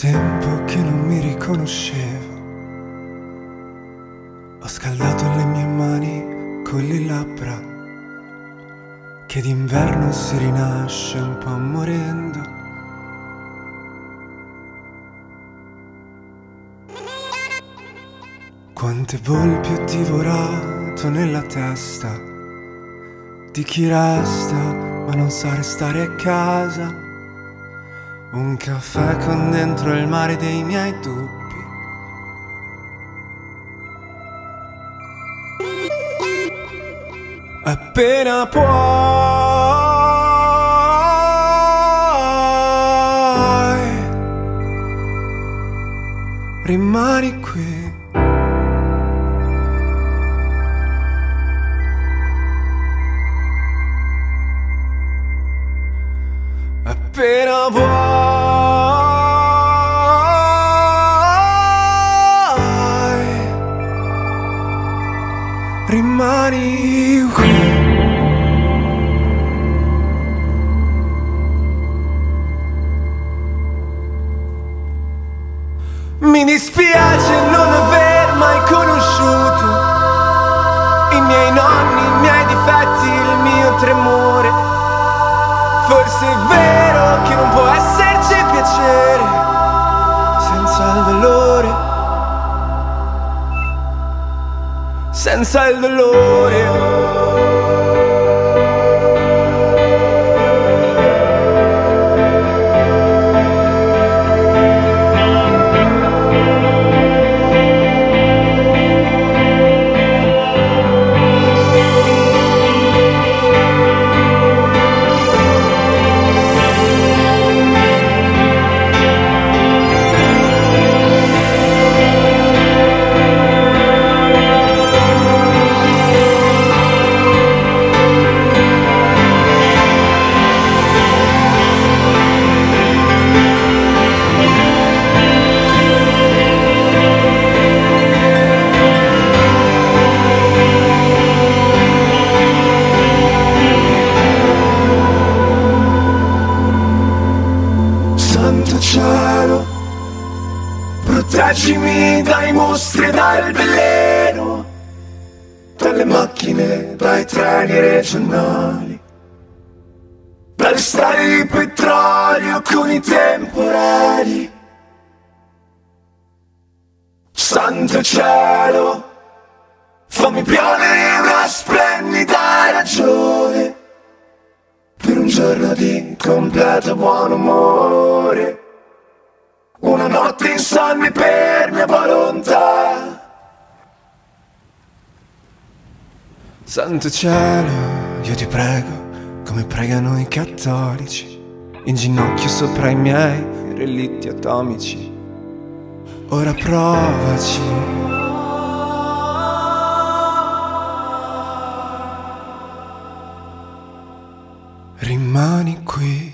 tempo che non mi riconoscevo. Ho scaldato le mie mani con le labbra, che d'inverno si rinasce un po' morendo. Quante volpi ho divorato nella testa di chi resta ma non sa restare a casa. Un caffè con dentro il mare dei miei dubbi. Appena puoi, rimani qui. Appena vuoi, rimani qui. Mi dispiace non aver mai conosciuto i miei nonni, i miei difetti, il mio tremore. Forse è vero che non può esserci piacere Senza il dolore. Santo cielo, proteggimi dai mostri e dal veleno, dalle macchine, dai treni regionali, dalle strade di petrolio con i temporali. Santo cielo, fammi piovere una splendida ragione completo buon umore. Una notte insonne per mia volontà. Santo cielo, io ti prego, come pregano i cattolici, in ginocchio sopra i miei relitti atomici. Ora provaci. Qui.